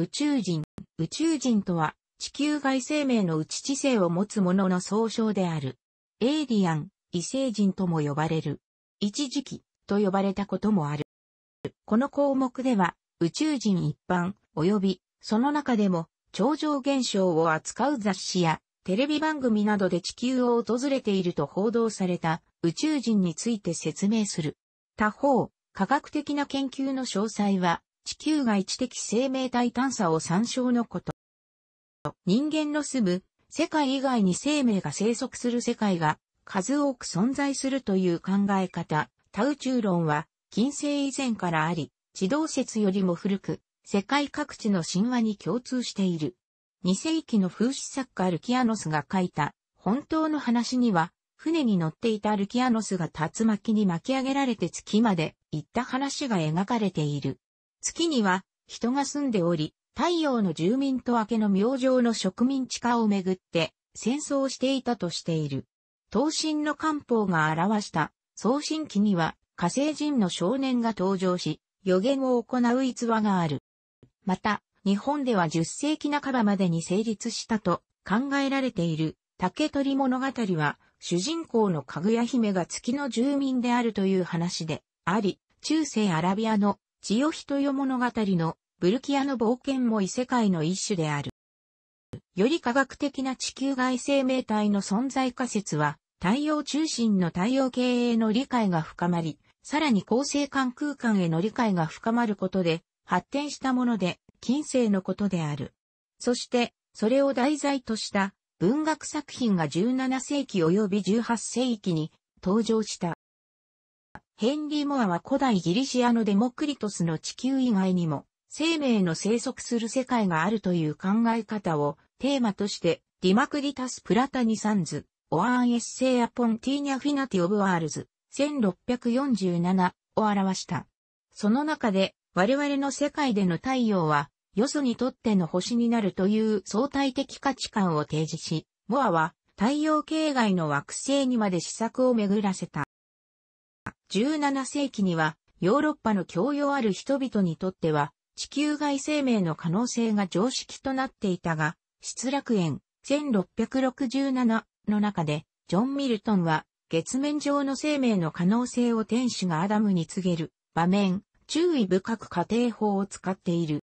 宇宙人。宇宙人とは、地球外生命の内知性を持つ者の総称である。エイリアン、異星人とも呼ばれる。一時期と呼ばれたこともある。この項目では、宇宙人一般、及び、その中でも、超常現象を扱う雑誌や、テレビ番組などで地球を訪れていると報道された宇宙人について説明する。他方、科学的な研究の詳細は、地球外知的生命体探査を参照のこと。人間の住む世界以外に生命が生息する世界が数多く存在するという考え方、タ宇宙論は近世以前からあり、地動説よりも古く、世界各地の神話に共通している。2世紀の風刺作家ルキアノスが書いた本当の話には、船に乗っていたルキアノスが竜巻に巻き上げられて月まで行った話が描かれている。月には人が住んでおり、太陽の住民と明けの明星の植民地化をめぐって戦争していたとしている。東進の漢方が表した送信記には火星人の少年が登場し、予言を行う逸話がある。また、日本では10世紀半ばまでに成立したと考えられている竹取物語は、主人公のかぐや姫が月の住民であるという話であり、中世アラビアの千代人よ物語のブルキアの冒険も異世界の一種である。より科学的な地球外生命体の存在仮説は、太陽中心の太陽系への理解が深まり、さらに恒星間空間への理解が深まることで、発展したもので、近世のことである。そして、それを題材とした文学作品が17世紀及び18世紀に登場した。ヘンリー・モアは古代ギリシアのデモクリトスの地球以外にも生命の生息する世界があるという考え方をテーマとしてディマクリタス・プラタニサンズ、Or An Essay Upon the Infinity of Worlds、1647を表した。その中で我々の世界での太陽はよそにとっての星になるという相対的価値観を提示し、モアは太陽系外の惑星にまで思索を巡らせた。17世紀にはヨーロッパの教養ある人々にとっては地球外生命の可能性が常識となっていたが、失楽園1667の中でジョン・ミルトンは月面上の生命の可能性を天使がアダムに告げる場面、注意深く家庭法を使っている。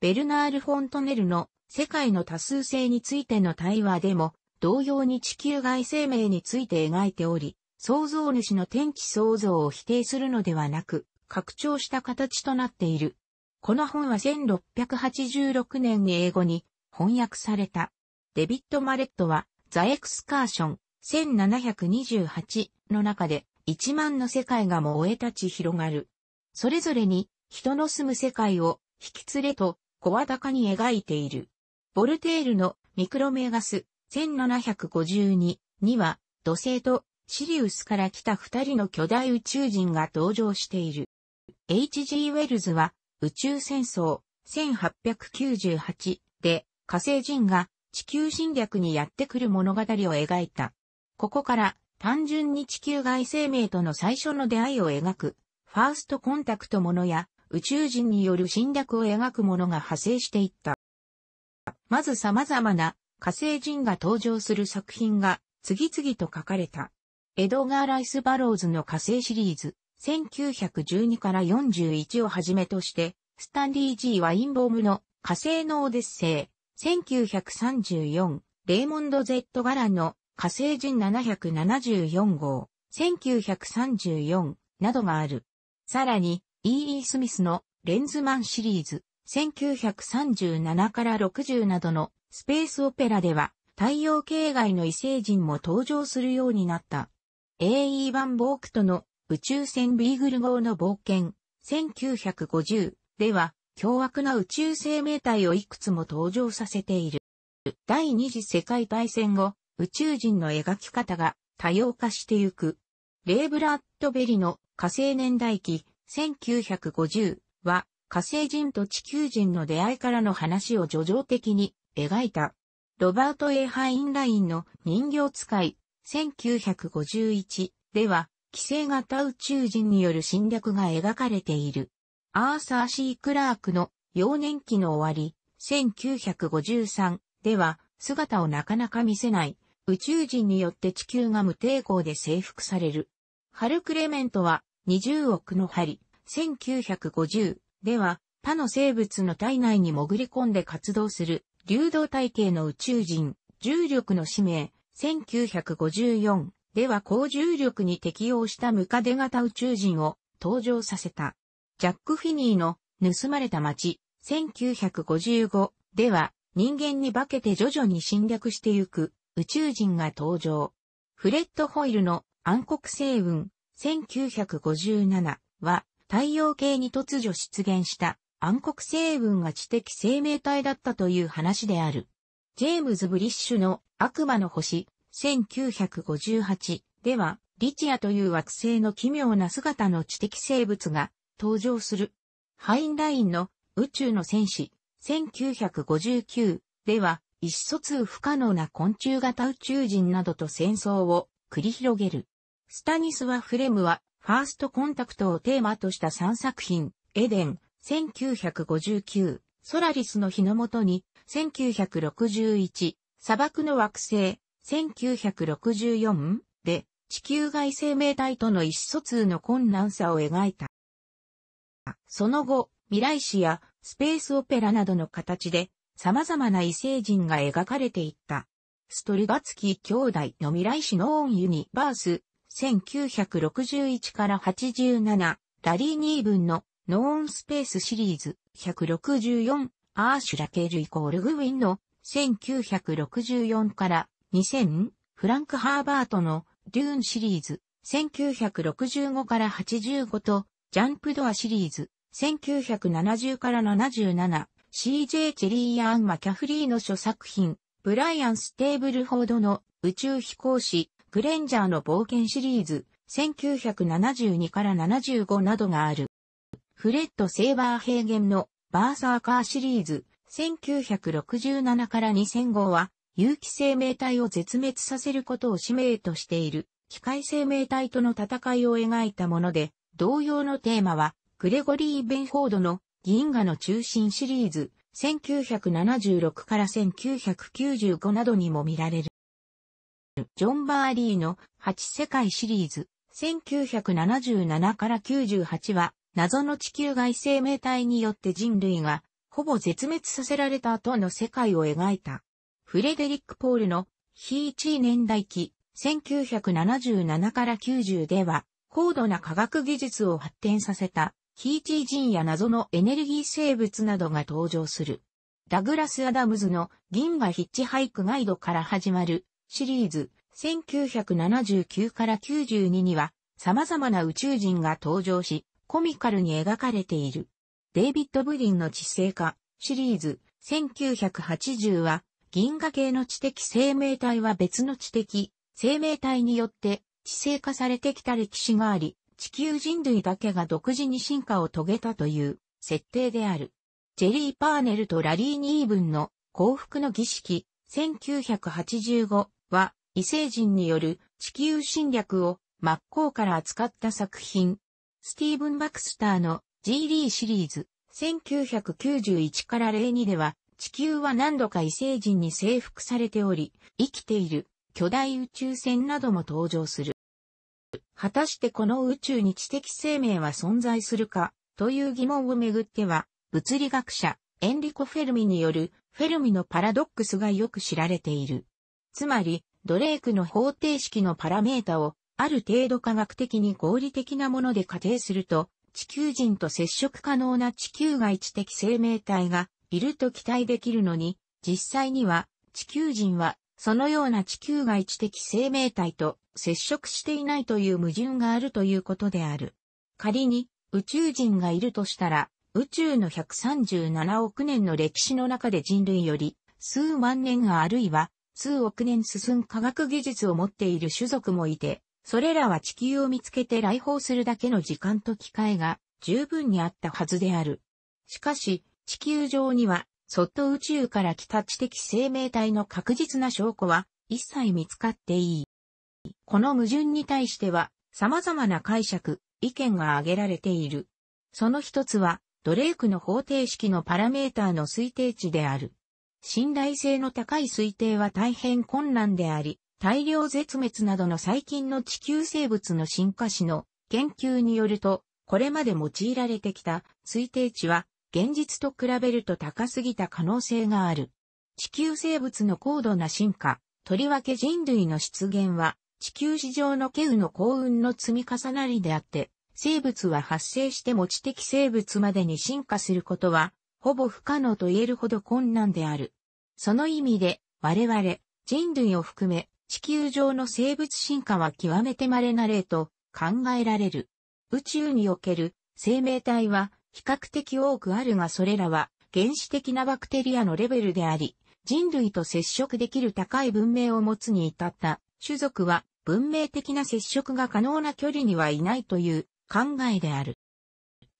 ベルナール・フォントネルの世界の多数性についての対話でも同様に地球外生命について描いており、創造主の天地創造を否定するのではなく、拡張した形となっている。この本は1686年に英語に翻訳された。デビッド・マレットは、ザ・エクスカーション1728の中で1万の世界が燃え立ち広がる。それぞれに人の住む世界を引き連れと声高に描いている。ボルテールのミクロメガス1752には土星とシリウスから来た二人の巨大宇宙人が登場している。H.G. ウェルズは宇宙戦争1898で火星人が地球侵略にやってくる物語を描いた。ここから単純に地球外生命との最初の出会いを描くファーストコンタクトものや宇宙人による侵略を描くものが派生していった。まず様々な火星人が登場する作品が次々と書かれた。エドガー・ライス・バローズの火星シリーズ、1912から41をはじめとして、スタンリー・ジー・ワインボームの火星のオデッセイ、1934、レーモンド・ゼット・ガランの火星人774号、1934などがある。さらに、E. E. スミスのレンズマンシリーズ、1937から60などのスペースオペラでは、太陽系外の異星人も登場するようになった。A.E. バンボークトの宇宙船ビーグル号の冒険、1950では、凶悪な宇宙生命体をいくつも登場させている。第二次世界大戦後、宇宙人の描き方が多様化してゆく。レーブラッドベリの火星年代記1950は火星人と地球人の出会いからの話を叙情的に描いた。ロバート・エイハインラインの人形使い1951では、寄生型宇宙人による侵略が描かれている。アーサー・シー・クラークの幼年期の終わり、1953では姿をなかなか見せない宇宙人によって地球が無抵抗で征服される。ハルクレメントは20億の針、1950では他の生物の体内に潜り込んで活動する流動体型の宇宙人、重力の使命、1954では高重力に適応したムカデ型宇宙人を登場させた。ジャック・フィニーの盗まれた街、1955では人間に化けて徐々に侵略してゆく宇宙人が登場。フレッド・ホイルの暗黒星雲、1957は太陽系に突如出現した暗黒星雲が知的生命体だったという話である。ジェームズ・ブリッシュの悪魔の星、1958では、リチアという惑星の奇妙な姿の知的生物が登場する。ハインラインの宇宙の戦士、1959では、意思疎通不可能な昆虫型宇宙人などと戦争を繰り広げる。スタニスワ・フレムは、ファーストコンタクトをテーマとした3作品、エデン、1959、ソラリスの日のもとに、1961、砂漠の惑星、1964で、地球外生命体との意思疎通の困難さを描いた。その後、未来史やスペースオペラなどの形で、様々な異星人が描かれていった。ストリガツキー兄弟の未来史ノーンユニバース、1961から87、ラリー・ニーブンのノーンスペースシリーズ164アーシュラケージュイコールグウィンの1964から2000フランク・ハーバートのデューンシリーズ1965から85とジャンプドアシリーズ1970から77 CJ チェリー・アン・マキャフリーの諸作品ブライアン・ステーブルフォードの宇宙飛行士グレンジャーの冒険シリーズ1972から75などがある。フレッド・セイバーヘーゲンのバーサーカーシリーズ1967から2005は有機生命体を絶滅させることを使命としている機械生命体との戦いを描いたもので、同様のテーマはグレゴリー・ベンフォードの銀河の中心シリーズ1976から1995などにも見られる。ジョン・バーリーの8世界シリーズ1977から98は謎の地球外生命体によって人類がほぼ絶滅させられた後の世界を描いた。フレデリック・ポールの非1年代記1977から90では高度な科学技術を発展させたヒーチー人や謎のエネルギー生物などが登場する。ダグラス・アダムズの銀河ヒッチハイクガイドから始まるシリーズ1979から92には様々な宇宙人が登場し、コミカルに描かれている。デイビッド・ブリンの知性化シリーズ。1980は銀河系の知的生命体は別の知的。生命体によって知性化されてきた歴史があり、地球人類だけが独自に進化を遂げたという設定である。ジェリー・パーネルとラリー・ニーブンの幸福の儀式。1985は異星人による地球侵略を真っ向から扱った作品。スティーブン・バクスターの G リーシリーズ1991から02では地球は何度か異星人に征服されており、生きている巨大宇宙船なども登場する。果たしてこの宇宙に知的生命は存在するかという疑問をめぐっては、物理学者エンリコ・フェルミによるフェルミのパラドックスがよく知られている。つまり、ドレークの方程式のパラメータをある程度科学的に合理的なもので仮定すると、地球人と接触可能な地球外知的生命体がいると期待できるのに、実際には地球人はそのような地球外知的生命体と接触していないという矛盾があるということである。仮に宇宙人がいるとしたら、宇宙の137億年の歴史の中で人類より数万年あるいは数億年進む科学技術を持っている種族もいて、それらは地球を見つけて来訪するだけの時間と機会が十分にあったはずである。しかし、地球上には、そっと宇宙から来た知的生命体の確実な証拠は一切見つかっていい。この矛盾に対しては、様々な解釈、意見が挙げられている。その一つは、ドレークの方程式のパラメーターの推定値である。信頼性の高い推定は大変困難であり、大量絶滅などの最近の地球生物の進化史の研究によると、これまで用いられてきた推定値は現実と比べると高すぎた可能性がある。地球生物の高度な進化、とりわけ人類の出現は地球史上の稀有の幸運の積み重なりであって、生物は発生しても知的生物までに進化することは、ほぼ不可能と言えるほど困難である。その意味で、我々、人類を含め、地球上の生物進化は極めて稀な例と考えられる。宇宙における生命体は比較的多くあるがそれらは原始的なバクテリアのレベルであり、人類と接触できる高い文明を持つに至った種族は文明的な接触が可能な距離にはいないという考えである。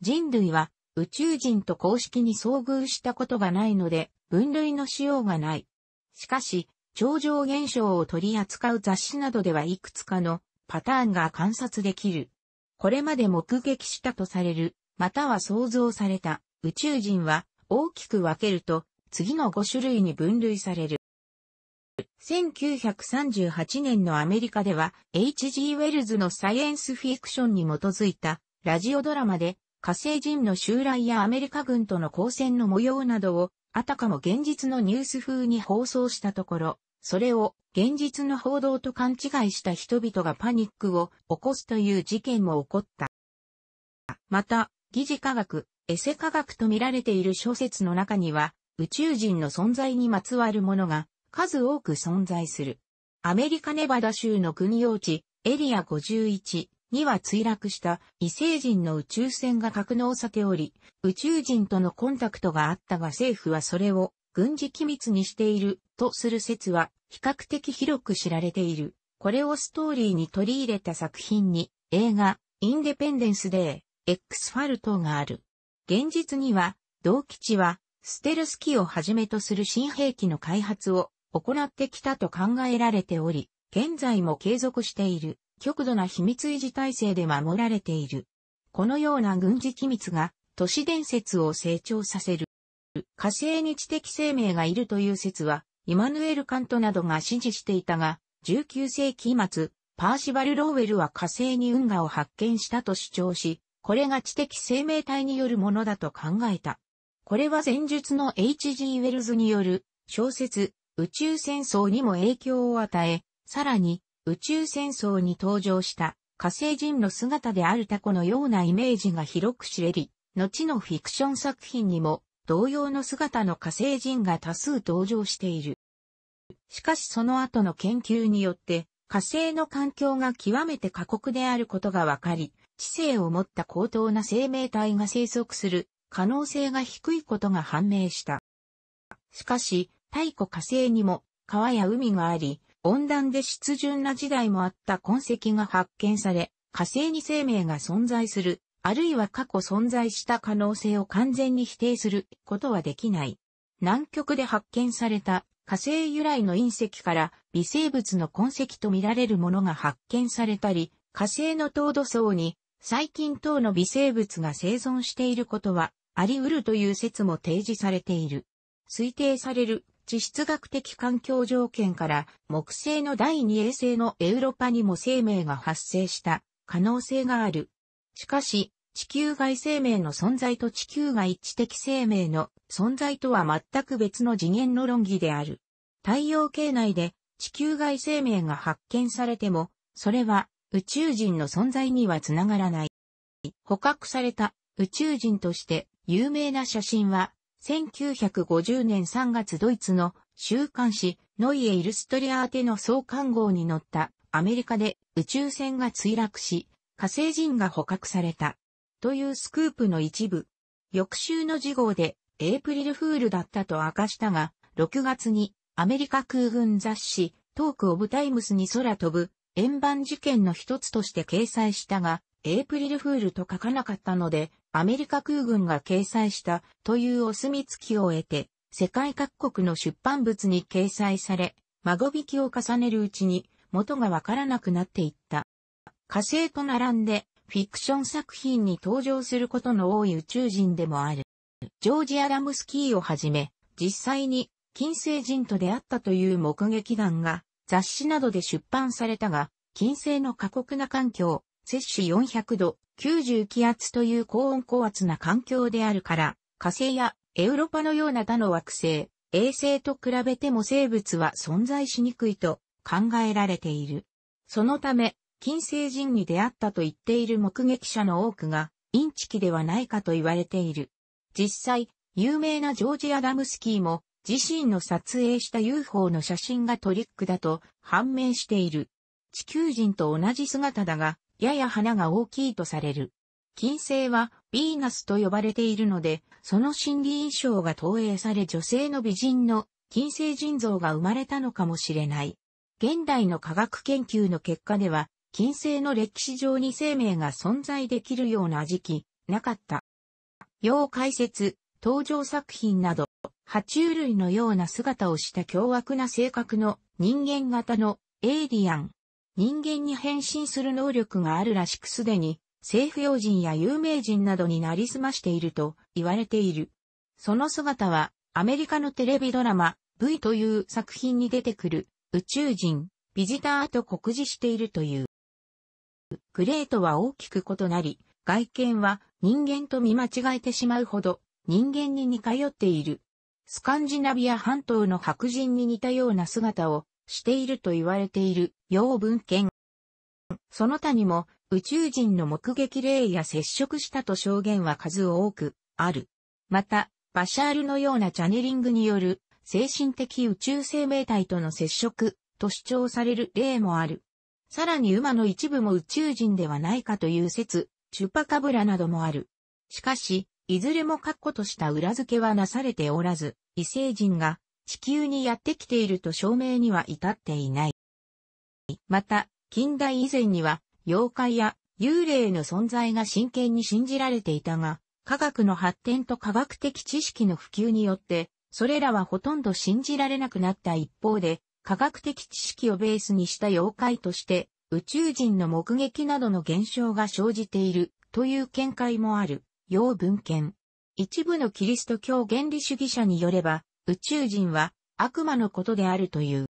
人類は宇宙人と公式に遭遇したことがないので分類のしようがない。しかし、超常現象を取り扱う雑誌などではいくつかのパターンが観察できる。これまで目撃したとされる、または想像された宇宙人は大きく分けると次の5種類に分類される。1938年のアメリカでは H.G. ウェルズのサイエンスフィクションに基づいたラジオドラマで火星人の襲来やアメリカ軍との交戦の模様などをあたかも現実のニュース風に放送したところ、それを現実の報道と勘違いした人々がパニックを起こすという事件も起こった。また、疑似科学、エセ科学と見られている小説の中には、宇宙人の存在にまつわるものが数多く存在する。アメリカネバダ州の国用地、エリア51には墜落した異星人の宇宙船が格納されており、宇宙人とのコンタクトがあったが政府はそれを軍事機密にしているとする説は比較的広く知られている。これをストーリーに取り入れた作品に映画インデペンデンスデー X ファルトがある。現実には同基地はステルス機をはじめとする新兵器の開発を行ってきたと考えられており、現在も継続している。極度な秘密維持体制で守られている。このような軍事機密が都市伝説を成長させる。火星に知的生命がいるという説は、イマヌエル・カントなどが支持していたが、19世紀末、パーシバル・ローウェルは火星に運河を発見したと主張し、これが知的生命体によるものだと考えた。これは前述の H.G. ウェルズによる小説宇宙戦争にも影響を与え、さらに宇宙戦争に登場した火星人の姿であるタコのようなイメージが広く知れり、後のフィクション作品にも同様の姿の火星人が多数登場している。しかしその後の研究によって火星の環境が極めて過酷であることが分かり、知性を持った高等な生命体が生息する可能性が低いことが判明した。しかし、太古火星にも川や海があり、温暖で湿潤な時代もあった痕跡が発見され、火星に生命が存在する、あるいは過去存在した可能性を完全に否定することはできない。南極で発見された火星由来の隕石から微生物の痕跡とみられるものが発見されたり、火星の凍土層に細菌等の微生物が生存していることはあり得るという説も提示されている。推定される地質学的環境条件から木星の第二衛星のエウロパにも生命が発生した可能性がある。しかし、地球外生命の存在と地球外知的生命の存在とは全く別の次元の論議である。太陽系内で地球外生命が発見されても、それは宇宙人の存在にはつながらない。捕獲された宇宙人として有名な写真は1950年3月ドイツの週刊誌ノイエ・イルストリアーテの総刊号に乗ったアメリカで宇宙船が墜落し火星人が捕獲されたというスクープの一部。翌週の事号でエイプリルフールだったと明かしたが6月にアメリカ空軍雑誌トークオブタイムスに空飛ぶ円盤事件の一つとして掲載したがエイプリルフールと書かなかったのでアメリカ空軍が掲載したというお墨付きを得て、世界各国の出版物に掲載され、孫引きを重ねるうちに元がわからなくなっていった。火星と並んでフィクション作品に登場することの多い宇宙人でもある。ジョージ・アダムスキーをはじめ、実際に金星人と出会ったという目撃談が雑誌などで出版されたが、金星の過酷な環境、摂氏400度、90気圧という高温高圧な環境であるから、火星やエウロパのような他の惑星、衛星と比べても生物は存在しにくいと考えられている。そのため、金星人に出会ったと言っている目撃者の多くが、インチキではないかと言われている。実際、有名なジョージ・アダムスキーも、自身の撮影した UFO の写真がトリックだと判明している。地球人と同じ姿だが、やや花が大きいとされる。金星はヴィーナスと呼ばれているので、その心理印象が投影され女性の美人の金星人像が生まれたのかもしれない。現代の科学研究の結果では、金星の歴史上に生命が存在できるような時期、なかった。要解説、登場作品など、爬虫類のような姿をした凶悪な性格の人間型のエイリアン。人間に変身する能力があるらしくすでに政府要人や有名人などになりすましていると言われている。その姿はアメリカのテレビドラマ V という作品に出てくる宇宙人、ビジターと酷似しているという。グレートは大きく異なり、外見は人間と見間違えてしまうほど人間に似通っている。スカンジナビア半島の白人に似たような姿をしていると言われている洋文献。その他にも宇宙人の目撃例や接触したと証言は数多くある。また、バシャールのようなチャネリングによる精神的宇宙生命体との接触と主張される例もある。さらに馬の一部も宇宙人ではないかという説、チュパカブラなどもある。しかし、いずれも確固とした裏付けはなされておらず、異星人が地球にやってきていると証明には至っていない。また、近代以前には妖怪や幽霊の存在が真剣に信じられていたが、科学の発展と科学的知識の普及によって、それらはほとんど信じられなくなった一方で、科学的知識をベースにした妖怪として、宇宙人の目撃などの現象が生じているという見解もある、要文献。一部のキリスト教原理主義者によれば、宇宙人は悪魔のことであるという。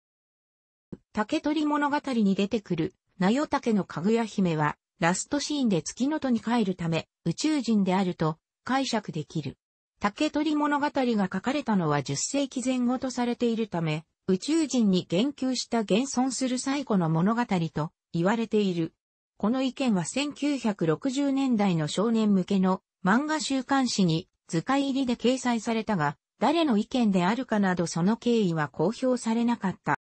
竹取物語に出てくるナヨタケのかぐや姫は、ラストシーンで月の戸に帰るため、宇宙人であると解釈できる。竹取物語が書かれたのは10世紀前後とされているため、宇宙人に言及した現存する最古の物語と言われている。この意見は1960年代の少年向けの漫画週刊誌に図解入りで掲載されたが、誰の意見であるかなどその経緯は公表されなかった。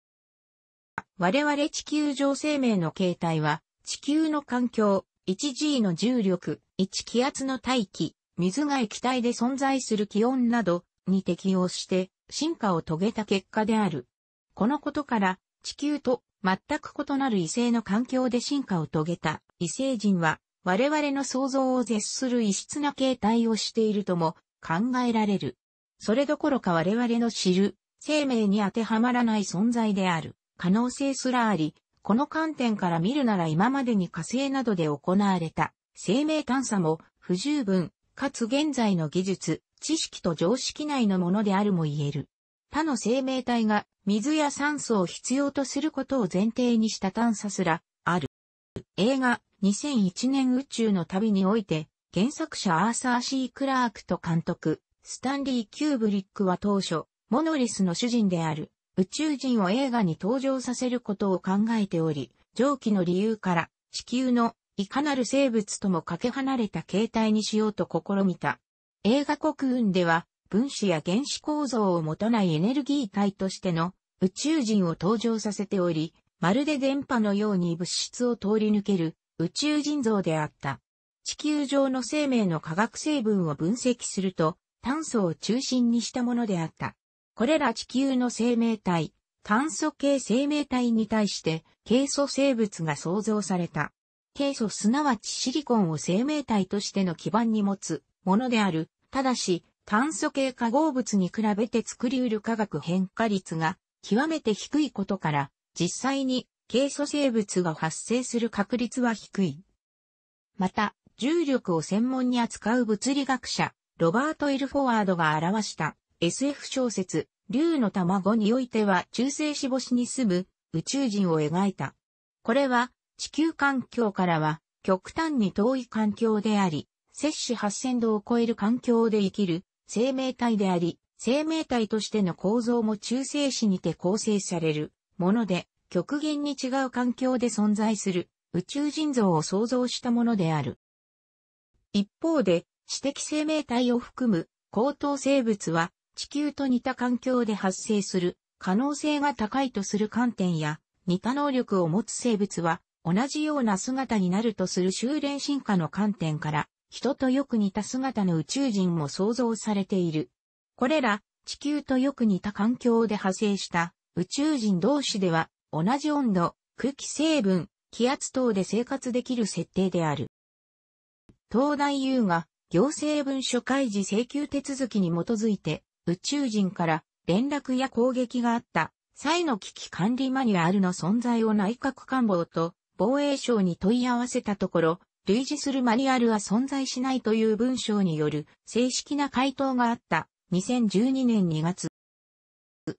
我々地球上生命の形態は、地球の環境、1G の重力、1気圧の大気、水が液体で存在する気温などに適応して進化を遂げた結果である。このことから地球と全く異なる異性の環境で進化を遂げた異星人は我々の想像を絶する異質な形態をしているとも考えられる。それどころか我々の知る生命に当てはまらない存在である。可能性すらあり、この観点から見るなら今までに火星などで行われた生命探査も不十分、かつ現在の技術、知識と常識内のものであるも言える。他の生命体が水や酸素を必要とすることを前提にした探査すらある。映画2001年宇宙の旅において原作者アーサー・シー・クラークと監督、スタンリー・キューブリックは当初、モノリスの主人である宇宙人を映画に登場させることを考えており、上記の理由から地球のいかなる生物ともかけ離れた形態にしようと試みた。映画国運では分子や原子構造を持たないエネルギー体としての宇宙人を登場させており、まるで電波のように物質を通り抜ける宇宙人像であった。地球上の生命の化学成分を分析すると、炭素を中心にしたものであった。これら地球の生命体、炭素系生命体に対して、ケイ素生物が創造された。ケイ素すなわちシリコンを生命体としての基盤に持つものである。ただし、炭素系化合物に比べて作り得る化学変化率が極めて低いことから、実際にケイ素生物が発生する確率は低い。また、重力を専門に扱う物理学者、ロバート・エルフォワードが表した SF 小説、竜の卵においては中性子星に住む宇宙人を描いた。これは地球環境からは極端に遠い環境であり、摂氏8000度を超える環境で生きる生命体であり、生命体としての構造も中性子にて構成されるもので、極限に違う環境で存在する宇宙人像を創造したものである。一方で、知的生命体を含む高等生物は地球と似た環境で発生する可能性が高いとする観点や、似た能力を持つ生物は同じような姿になるとする修練進化の観点から、人とよく似た姿の宇宙人も想像されている。これら、地球とよく似た環境で派生した宇宙人同士では、同じ温度、空気成分、気圧等で生活できる設定である。東大優が行政文書開示請求手続きに基づいて宇宙人から連絡や攻撃があった際の危機管理マニュアルの存在を内閣官房と防衛省に問い合わせたところ、類似するマニュアルは存在しないという文章による正式な回答があった2012年2月。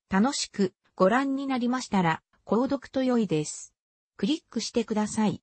楽しくご覧になりましたら、購読と良いです。クリックしてください。